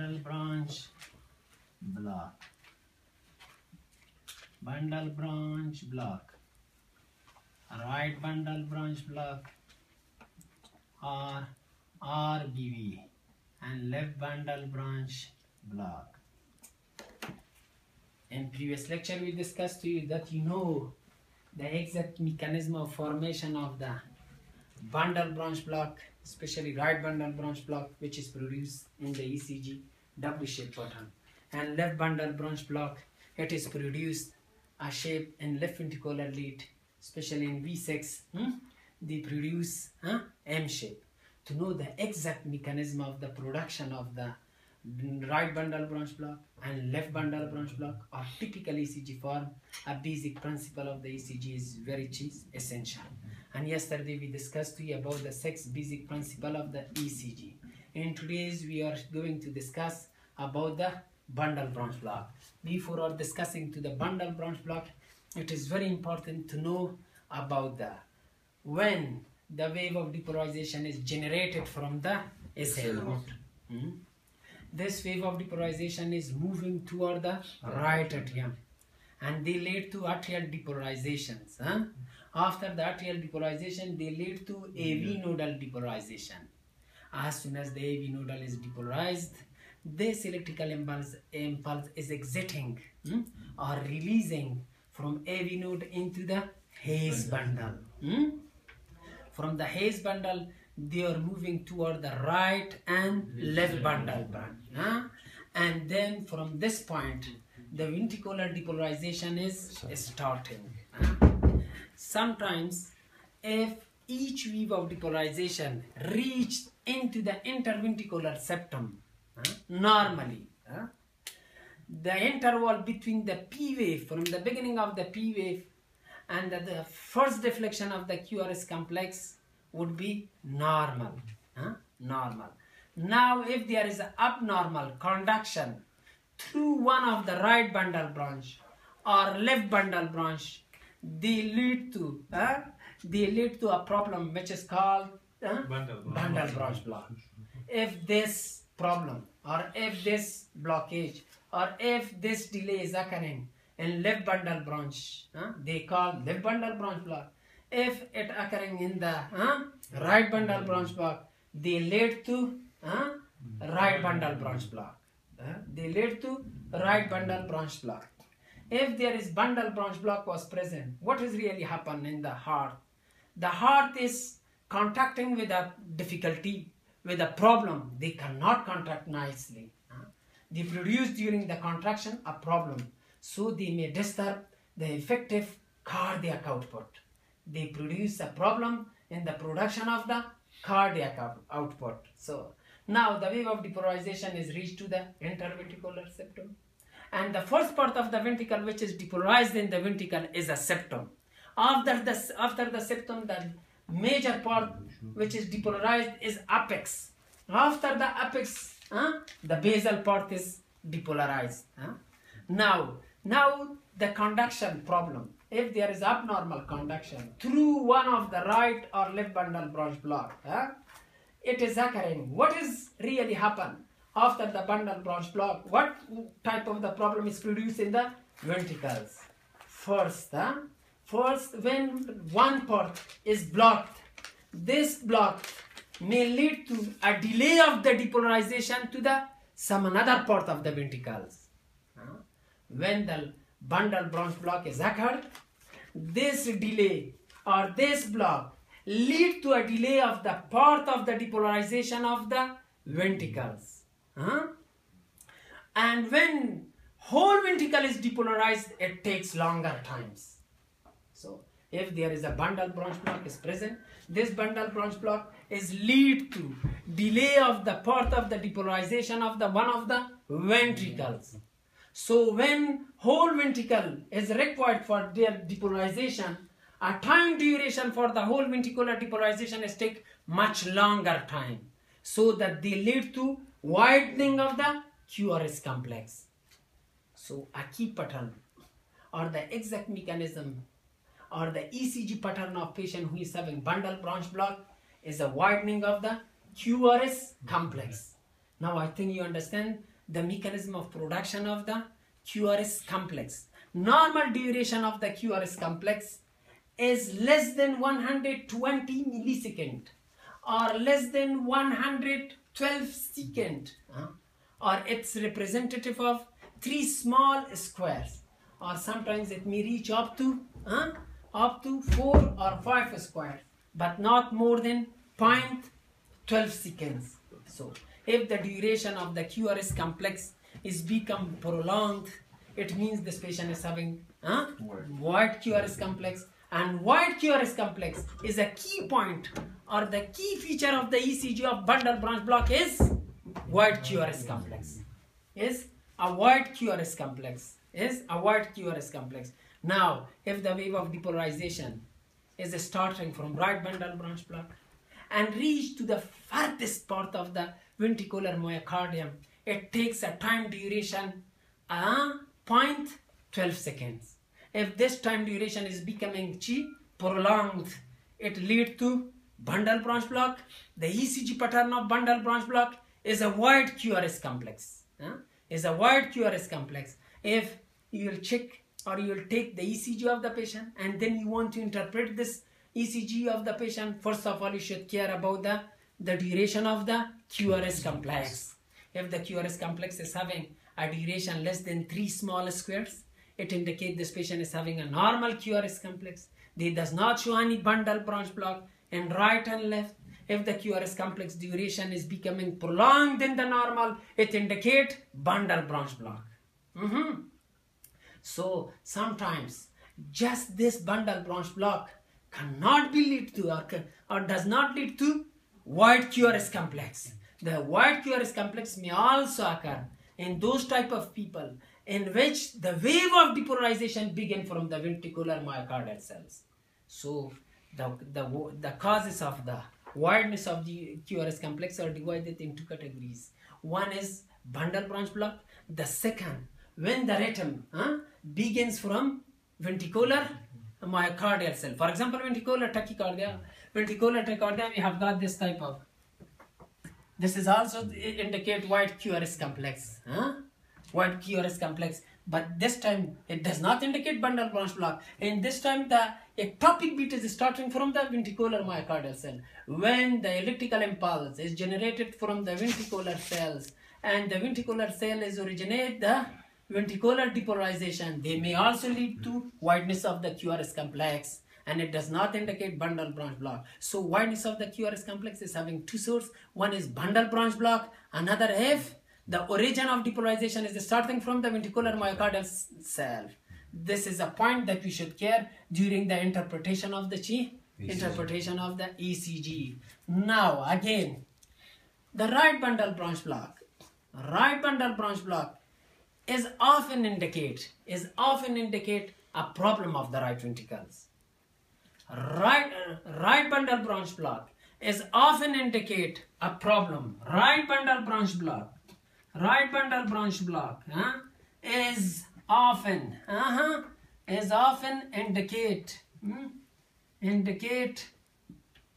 bundle branch. Block. Bundle branch block. Right bundle branch block. Or RBV and left bundle branch block. In previous lecture we discussed to you that you know the exact mechanism of formation of the bundle branch block especially right bundle branch block which is produced in the ECG W-shaped pattern and left bundle branch block it is produced a shape in left ventricular lead especially in V6 hmm, they produce huh, M shape to know the exact mechanism of the production of the right bundle branch block and left bundle branch block or typical ECG form, a basic principle of the ECG is very essential. And yesterday we discussed to you about the six basic principle of the ECG. In today's we are going to discuss about the bundle branch block. Before our discussing to the bundle branch block, it is very important to know about the when the wave of depolarization is generated from the SA node. Hmm? This wave of depolarization is moving toward the right atrium and they lead to atrial depolarizations. Huh? After the atrial depolarization, they lead to AV nodal depolarization. As soon as the AV nodal is depolarized, this electrical impulse, impulse is exiting hmm, or releasing from AV node into the His bundle. Hmm? From the His bundle, they are moving toward the right and left bundle branch. Huh? And then from this point, the ventricular depolarization is starting. Huh? Sometimes, if each wave of depolarization reached into the interventricular septum? Normally, huh? the interval between the P wave, from the beginning of the P wave and the, first deflection of the QRS complex would be normal. Huh? Normal. Now, if there is an abnormal conduction through one of the right bundle branch or left bundle branch, they lead to uh, they lead to a problem which is called uh, Bundle branch. bundle branch block. If this problem or if this blockage or if this delay is occurring in left bundle branch, uh, they call left bundle branch block. If it occurring in the uh, right bundle branch block, they lead to uh, right bundle branch block. They lead to right bundle branch block. If there is bundle branch block was present, what is really happen in the heart? The heart is contacting with a difficulty, with a problem. They cannot contract nicely. uh. They produce during the contraction a problem. So they may disturb the effective cardiac output. They produce a problem in the production of the cardiac out- output. So now the wave of depolarization is reached to the interventricular septum. And the first part of the ventricle which is depolarized in the ventricle is a septum. After the, after the septum, the major part which is depolarized is apex. After the apex, huh, the basal part is depolarized. huh. Now, now the conduction problem. If there is abnormal conduction through one of the right or left bundle branch block, huh, it is occurring. What is really happen after the bundle branch block? What type of the problem is produced in the ventricles? First, huh? First when one part is blocked, this block may lead to a delay of the depolarization to the some another part of the ventricles. When the bundle branch block is occurred, this delay or this block lead to a delay of the part of the depolarization of the ventricles. And when whole ventricle is depolarized, it takes longer times. If there is a bundle branch block is present, this bundle branch block is lead to delay of the part of the depolarization of the one of the ventricles. So when whole ventricle is required for their depolarization, a time duration for the whole ventricular depolarization is take much longer time. So that they lead to widening of the QRS complex. So a key pattern or the exact mechanism or the ECG pattern of patient who is having bundle branch block is a widening of the QRS complex. Mm-hmm. Now I think you understand the mechanism of production of the QRS complex. Normal duration of the QRS complex is less than 120 millisecond or less than 112 second huh? or it's representative of three small squares or sometimes it may reach up to huh? Up to four or five squares but not more than 0.12 seconds so if the duration of the QRS complex is become prolonged it means this patient is having huh? wide QRS complex and wide QRS complex is a key point or the key feature of the ECG of bundle branch block is wide QRS complex. Is a wide QRS complex. Is a wide QRS complex. Now, if the wave of depolarization is starting from right bundle branch block and reach to the farthest part of the ventricular myocardium, it takes a time duration uh, 0.12 seconds. If this time duration is becoming chi prolonged, it lead to bundle branch block. The ECG pattern of bundle branch block is a wide QRS complex. Huh? Is a wide QRS complex. If you will check or you will take the ECG of the patient and then you want to interpret this ECG of the patient, first of all you should care about the, the duration of the QRS complex. If the QRS complex is having a duration less than three small squares, it indicates this patient is having a normal QRS complex. They does not show any bundle branch block in right and left. If the QRS complex duration is becoming prolonged than the normal, it indicates bundle branch block. Mm -hmm. So sometimes just this bundle branch block cannot be lead to or, or does not lead to wide QRS complex. The wide QRS complex may also occur in those type of people in which the wave of depolarization begin from the ventricular myocardial cells. So the, the, the causes of the wideness of the QRS complex are divided into categories. One is bundle branch block. The second, when the rhythm huh, begins from ventricular myocardial cell. For example, ventricular tachycardia. Ventricular tachycardia, we have got this type of. This is also indicate wide QRS complex. Huh? Wide QRS complex but this time it does not indicate bundle branch block and this time the ectopic beat is starting from the ventricular myocardial cell when the electrical impulse is generated from the ventricular cells and the ventricular cell is originate the ventricular depolarization they may also lead to wideness of the QRS complex and it does not indicate bundle branch block. So wideness of the QRS complex is having two sources. One is bundle branch block, another if the origin of depolarization is starting from the ventricular myocardial cell. This is a point that we should care during the interpretation of the chi, ECG. interpretation of the ECG. Now, again, the right bundle branch block, right bundle branch block is often indicate, is often indicate a problem of the right ventricles. Right, right bundle branch block is often indicate a problem. Right bundle branch block right bundle branch block huh, is often uh -huh, is often indicate hmm, indicate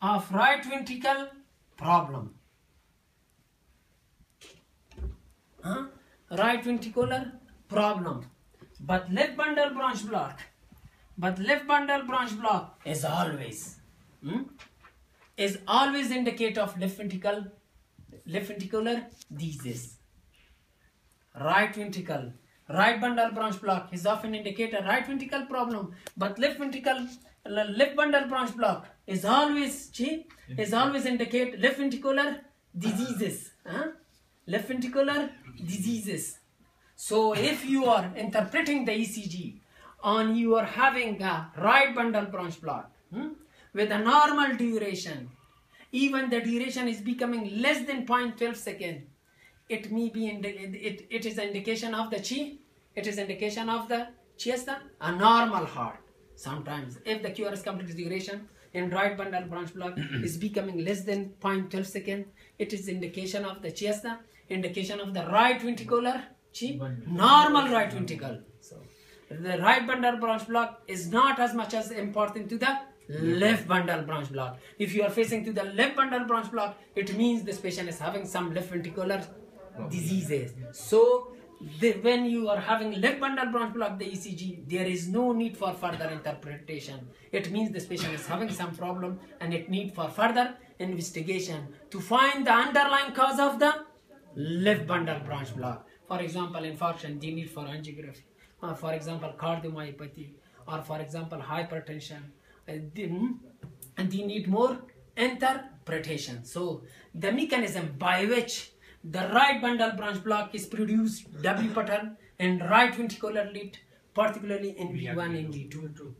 of right ventricle problem huh? Right ventricular problem but left bundle branch block but left bundle branch block is always hmm, is always indicate of left ventricle left ventricular disease right ventricle. Right bundle branch block is often indicate a right ventricle problem, but left ventricle, left bundle branch block is always is always indicate left ventricular diseases. Huh? Left ventricular diseases. So if you are interpreting the ECG on you are having a right bundle branch block hmm, with a normal duration, even the duration is becoming less than 0.12 second, it may be it, it is an indication of the chi it is indication of the chiesta a normal heart sometimes if the QRS complex duration in right bundle branch block is becoming less than 0.12 second it is indication of the chiesta indication of the right ventricular chi normal right ventricle. So. The right bundle branch block is not as much as important to the left bundle branch block. If you are facing to the left bundle branch block it means this patient is having some left ventricular diseases. So the, when you are having left bundle branch block the ECG, there is no need for further interpretation. It means this patient is having some problem and it need for further investigation to find the underlying cause of the left bundle branch block. For example, infarction, the need for angiography, or for example, cardiomyopathy, or for example, hypertension, uh, and then, hmm? and they need more interpretation. So the mechanism by which the right bundle branch block is produced W pattern and right ventricular lead, particularly in V1 and V2.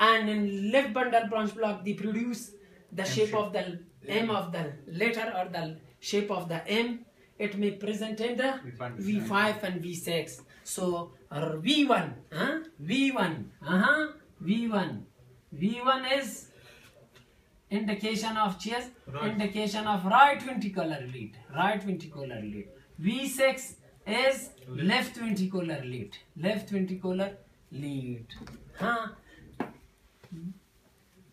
And in left bundle branch block, they produce the shape of the M of the letter or the shape of the M. It may present in the V5 and V6. So V1, huh? V1, uh-huh, V1. V1 is indication of chest, right. indication of right ventricular lead, right ventricular lead. V6 is left ventricular lead, left ventricular lead. Huh?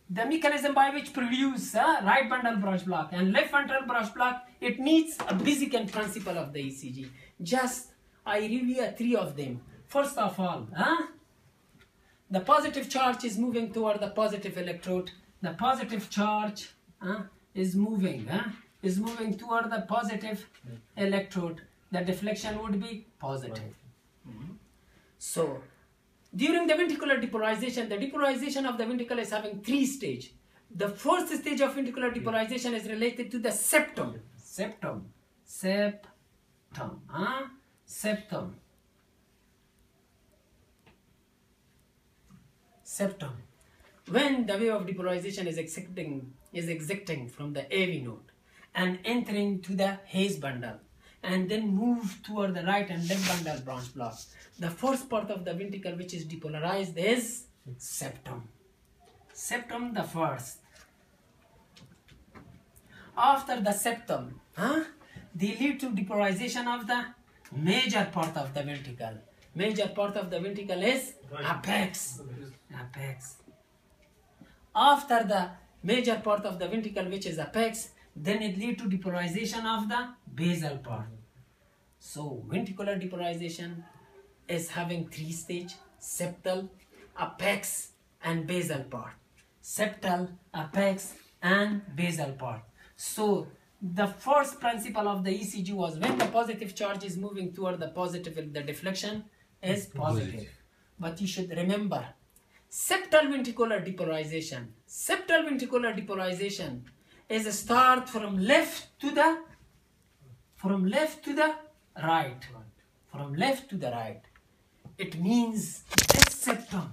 The mechanism by which produce uh, right bundle branch block and left ventral branch block, it needs a basic and principle of the ECG. Just I review three of them. First of all, huh? the positive charge is moving toward the positive electrode the positive charge uh, is moving, uh, is moving toward the positive electrode. The deflection would be positive. So, during the ventricular depolarization, the depolarization of the ventricle is having three stage. The first stage of ventricular depolarization is related to the septum. Septum. Septum. Huh? Septum. Septum when the wave of depolarization is exiting, is exiting from the AV node and entering to the His bundle and then move toward the right and left bundle branch block. The first part of the ventricle which is depolarized is septum. Septum the first. After the septum, huh, they lead to depolarization of the major part of the ventricle. Major part of the ventricle is apex. Apex after the major part of the ventricle which is apex then it lead to depolarization of the basal part. So ventricular depolarization is having three stage septal apex and basal part. Septal apex and basal part. So the first principle of the ECG was when the positive charge is moving toward the positive the deflection is positive. but you should remember septal ventricular depolarization. Septal ventricular depolarization is a start from left to the from left to the right. From left to the right. It means this septum.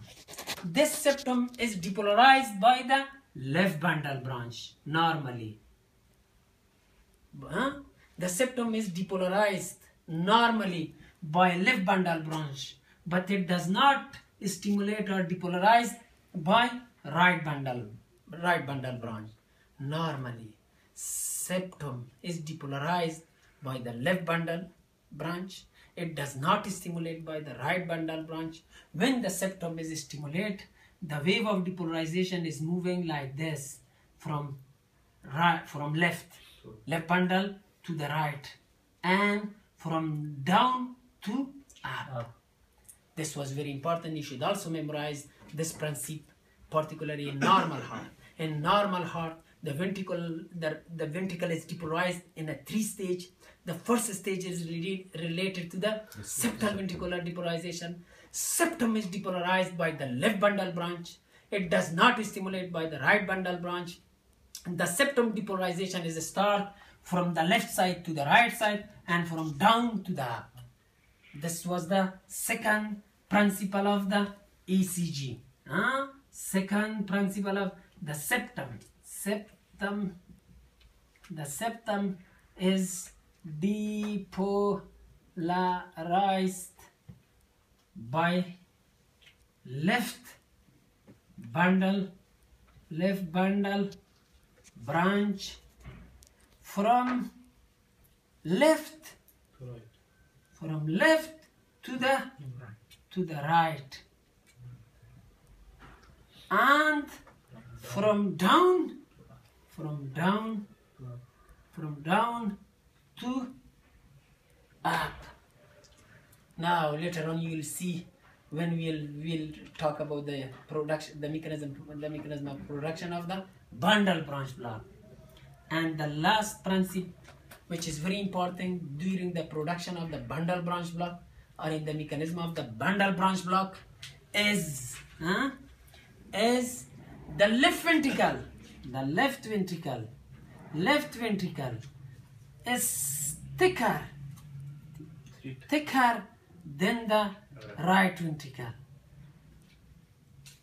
This septum is depolarized by the left bundle branch normally. Huh? The septum is depolarized normally by left bundle branch, but it does not stimulate or depolarize by right bundle, right bundle branch. Normally, septum is depolarized by the left bundle branch. It does not stimulate by the right bundle branch. When the septum is stimulated, the wave of depolarization is moving like this from right from left left bundle to the right and from down to up this was very important. You should also memorize this principle, particularly in normal heart. In normal heart, the ventricle, the, the ventricle is depolarized in a three stage. The first stage is related to the septal ventricular depolarization. Septum is depolarized by the left bundle branch. It does not stimulate by the right bundle branch. The septum depolarization is a start from the left side to the right side and from down to the up. This was the second principle of the ECG. Huh? Ah, second principle of the septum. Septum. The septum is depolarized by left bundle left bundle branch from left from left to the to the right and from down from down from down to up. Now later on you will see when we'll we'll talk about the production the mechanism the mechanism of production of the bundle branch block. And the last principle which is very important during the production of the bundle branch block or in the mechanism of the bundle branch block is huh, is the left ventricle the left ventricle. Left ventricle is thicker. Thicker than the right ventricle.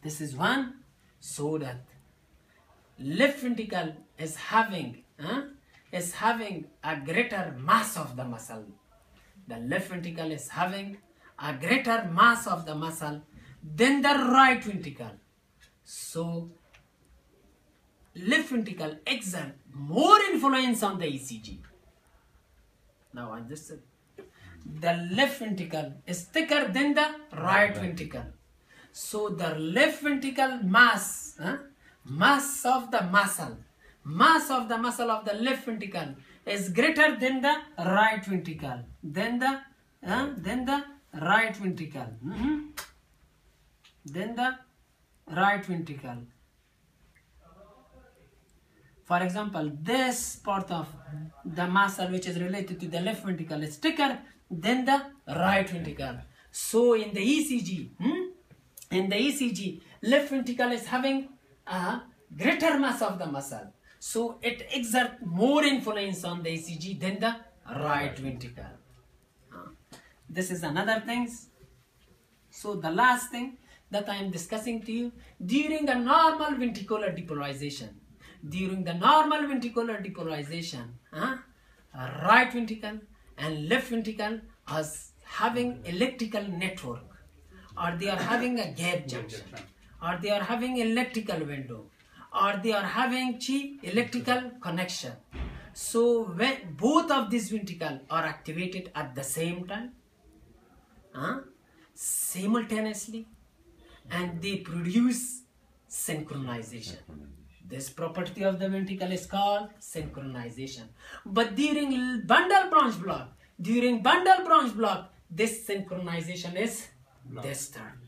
This is one so that left ventricle is having huh, is having a greater mass of the muscle. The left ventricle is having a greater mass of the muscle than the right ventricle. So left ventricle exert more influence on the ECG. Now I just said the left ventricle is thicker than the right ventricle. So the left ventricle mass, huh, mass of the muscle, mass of the muscle of the left ventricle is greater than the right ventricle, than the, than the right ventricle, Mhm. than the right ventricle. For example, this part of the muscle which is related to the left ventricle is thicker than the right ventricle. So in the ECG, hmm, in the ECG, left ventricle is having a greater mass of the muscle. So it exerts more influence on the ECG than the right ventricle. This is another things. So the last thing that I am discussing to you, during a normal ventricular depolarization, during the normal ventricular depolarization, huh, right ventricle and left ventricle are having electrical network or they are having a gap junction or they are having electrical window or they are having chi electrical connection. So when both of these ventricles are activated at the same time, huh, simultaneously and they produce synchronization. This property of the ventricle is called synchronization. But during bundle branch block, during bundle branch block, this synchronization is disturbed.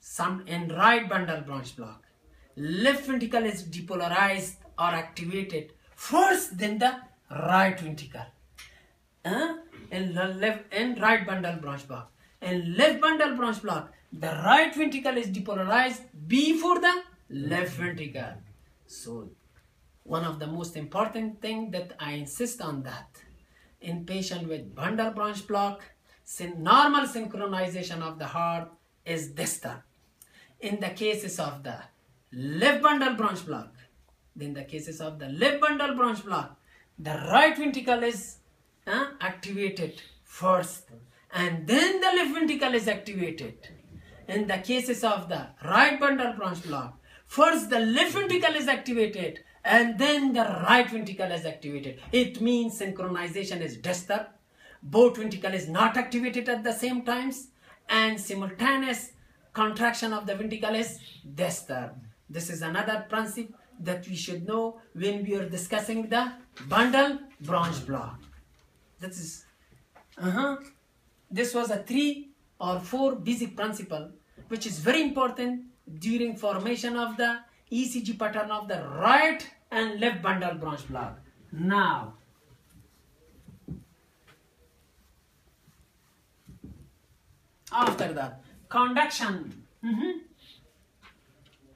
Some in right bundle branch block, left ventricle is depolarized or activated first than the right ventricle. Huh? in left and right bundle branch block. In left bundle branch block, the right ventricle is depolarized before the left ventricle. So, one of the most important thing that I insist on that in patient with bundle branch block, normal synchronization of the heart is disturbed. In the cases of the left bundle branch block, in the cases of the left bundle branch block, the right ventricle is uh, activated first and then the left ventricle is activated. In the cases of the right bundle branch block, first the left ventricle is activated and then the right ventricle is activated. It means synchronization is disturbed. Both ventricle is not activated at the same times and simultaneous contraction of the ventricle is disturbed. This is another principle that we should know when we are discussing the bundle branch block. That is, uh-huh. This was a three or four basic principle which is very important during formation of the ECG pattern of the right and left bundle branch block. Now, after that, conduction. Mhm.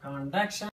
Conduction.